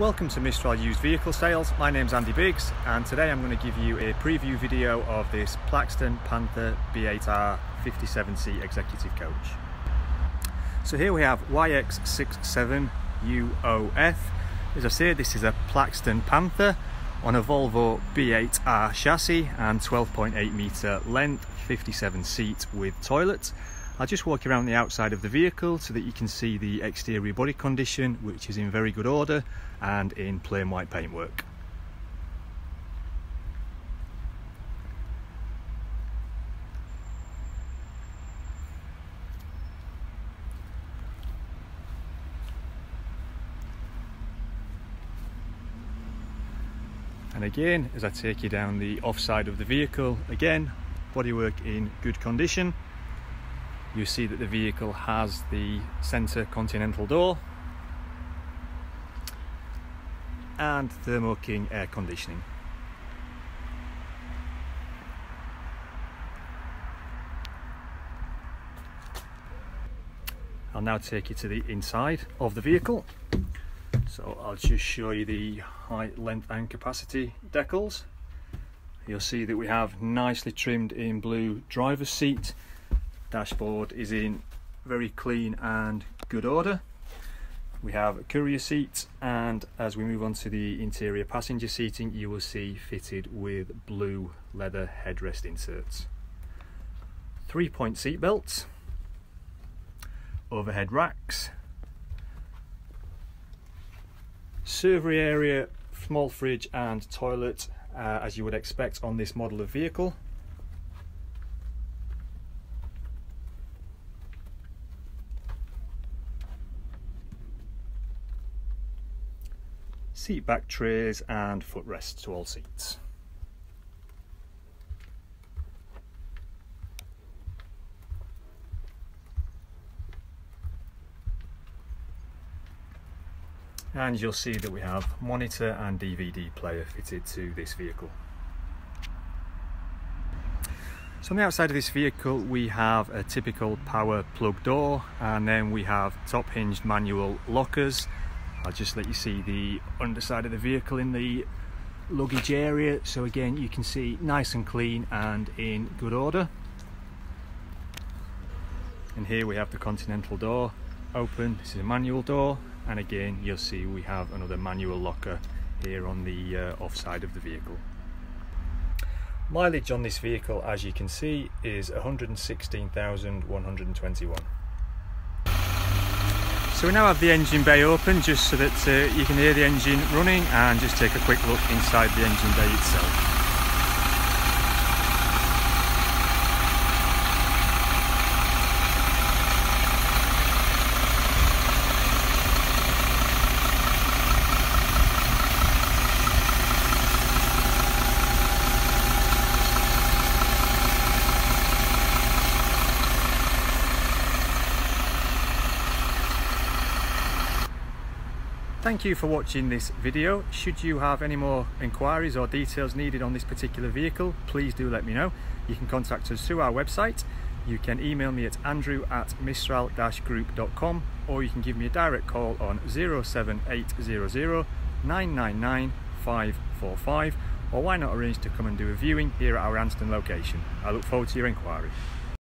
Welcome to Mistral Used Vehicle Sales. My name's Andy Biggs and today I'm going to give you a preview video of this Plaxton Panther B8R 57-seat executive coach. So here we have YX67UOF. As I said, this is a Plaxton Panther on a Volvo B8R chassis and 12.8 metre length, 57 seat with toilet. I'll just walk around the outside of the vehicle so that you can see the exterior body condition which is in very good order and in plain white paintwork. And again, as I take you down the offside of the vehicle, again, bodywork in good condition you see that the vehicle has the centre continental door and Thermo King air conditioning. I'll now take you to the inside of the vehicle. So I'll just show you the height, length and capacity decals. You'll see that we have nicely trimmed in blue driver's seat Dashboard is in very clean and good order. We have a courier seat and as we move on to the interior passenger seating you will see fitted with blue leather headrest inserts. Three point seat belts, overhead racks, servery area, small fridge and toilet uh, as you would expect on this model of vehicle. Seat back trays and footrests to all seats. And you'll see that we have monitor and DVD player fitted to this vehicle. So on the outside of this vehicle we have a typical power plug door and then we have top hinged manual lockers I'll just let you see the underside of the vehicle in the luggage area. So again you can see nice and clean and in good order. And here we have the continental door open. This is a manual door. And again you'll see we have another manual locker here on the uh, off side of the vehicle. Mileage on this vehicle as you can see is 116,121 so we now have the engine bay open just so that uh, you can hear the engine running and just take a quick look inside the engine bay itself. Thank you for watching this video. Should you have any more inquiries or details needed on this particular vehicle, please do let me know. You can contact us through our website. You can email me at andrew at mistral-group.com or you can give me a direct call on 07800 999 545 or why not arrange to come and do a viewing here at our Anston location. I look forward to your inquiry.